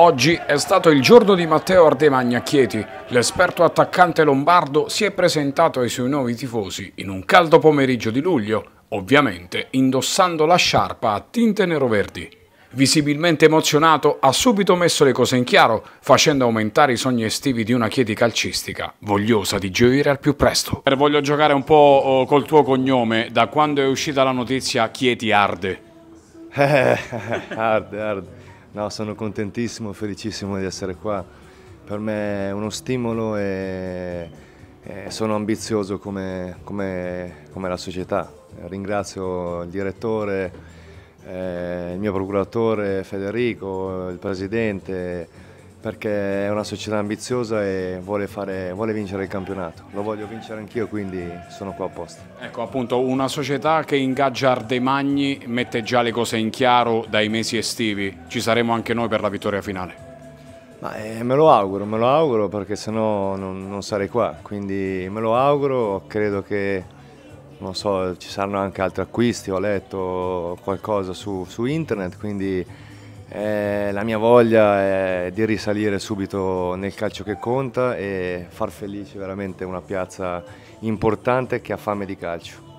Oggi è stato il giorno di Matteo Ardemagna a Chieti. L'esperto attaccante lombardo si è presentato ai suoi nuovi tifosi in un caldo pomeriggio di luglio, ovviamente indossando la sciarpa a tinte nero-verdi. Visibilmente emozionato, ha subito messo le cose in chiaro, facendo aumentare i sogni estivi di una Chieti calcistica, vogliosa di gioire al più presto. Voglio giocare un po' oh, col tuo cognome, da quando è uscita la notizia Chieti arde. Arde, arde. No, sono contentissimo, felicissimo di essere qua. Per me è uno stimolo e, e sono ambizioso come, come, come, la società. Ringrazio il direttore, eh, il mio procuratore Federico, il presidente, perché è una società ambiziosa e vuole, fare, vuole, vincere il campionato. Lo voglio vincere anch'io, quindi sono qua apposta. Ecco, appunto, una società che ingaggia Ardemagni mette già le cose in chiaro dai mesi estivi. Ci saremo anche noi per la vittoria finale. Ma, eh, me lo auguro, me lo auguro perché sennò non, non sarei qua. Quindi me lo auguro, credo che non so, ci saranno anche altri acquisti, ho letto qualcosa su, su internet, quindi eh, la mia voglia è di risalire subito nel calcio che conta e far felice veramente una piazza importante che ha fame di calcio.